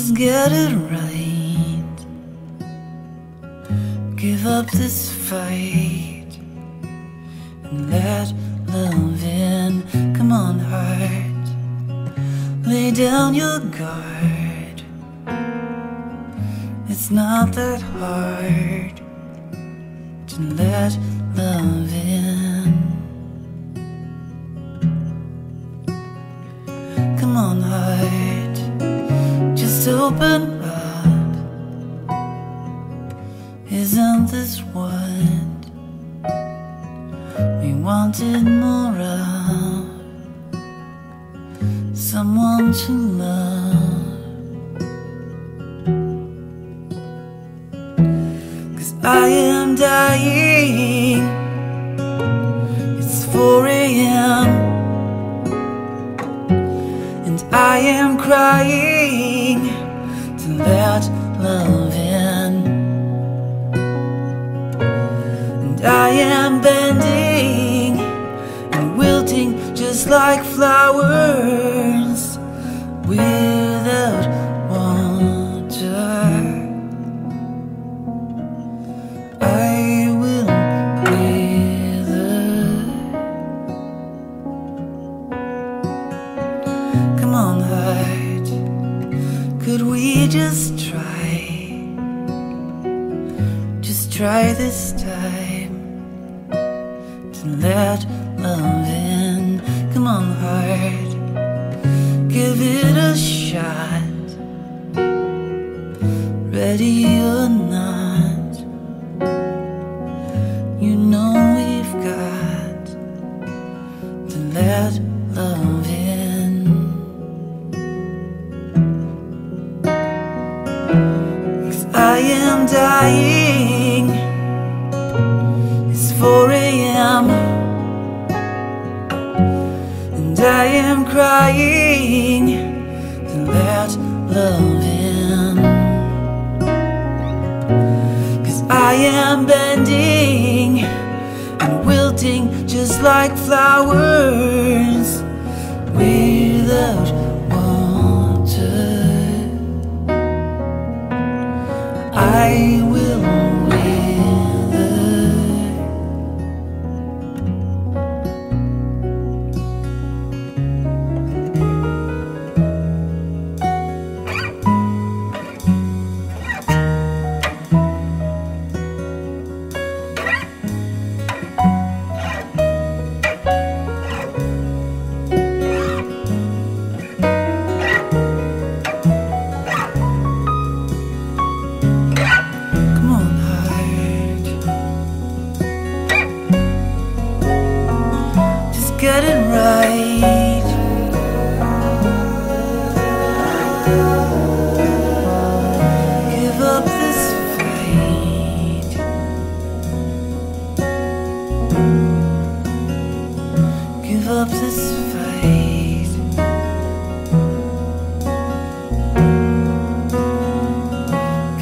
Just get it right. Give up this fight and let love in. Come on, heart. Lay down your guard. It's not that hard to let Open up. Isn't this what we wanted more of? Someone to love. Cause I am dying. It's 4 a.m. And I am crying to loving. And I am bending and wilting just like flowers without just try? Just try this time to let love in. Come on, heart. Give it a shot. Ready or not, Cause I am dying. It's 4 a.m. And I am crying to let love in. Cause I am bending and wilting just like flowers get it right. Give up this fight. Give up this fight.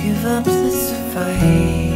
Give up this fight.